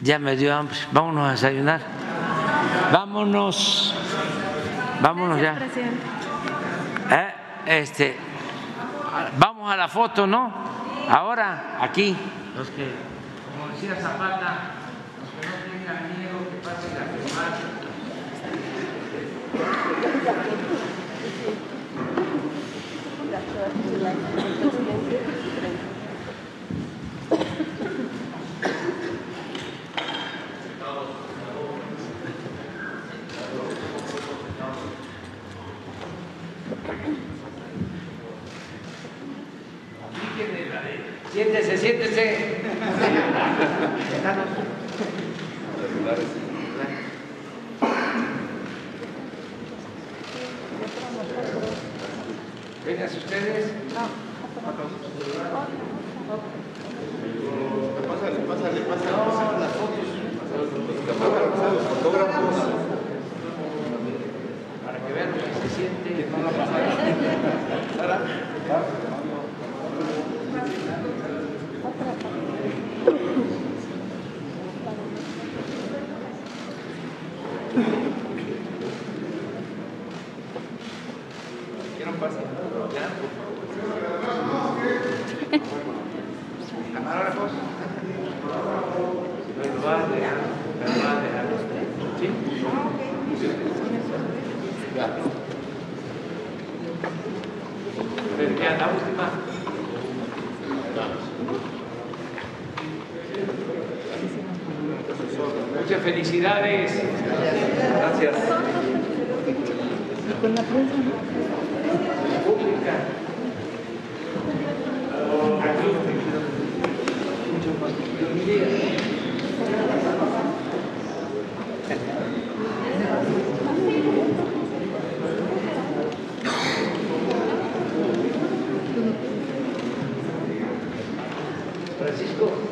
Ya me dio hambre. Vámonos a desayunar. Vámonos. Vámonos ya. Eh, Este, vamos a la foto, ¿no? Ahora, aquí. Los que, como decía Zapata, los que no tengan miedo que pase la firmar. Siéntese, siéntese. Vénganse ustedes. Pásale, pásale, pásale, pásale las fotos. Para que vean lo que se siente. ¿Quieren pasar? Ya, por favor. Camarógrafos. Me lo vas a dejar, me lo vas a dejar. ¿Sí? Pero ya, la última. Muchas felicidades. Gracias. Francisco.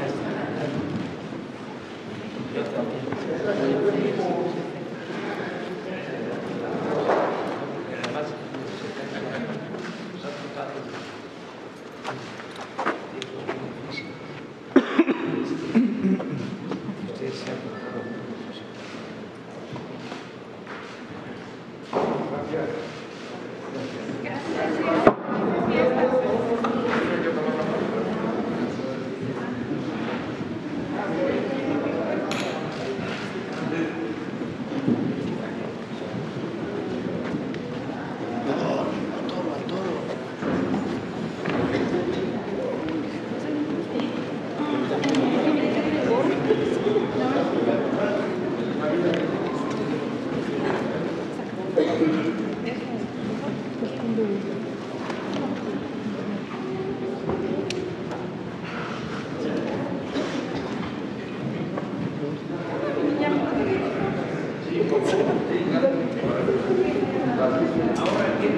Ahora, ¿qué?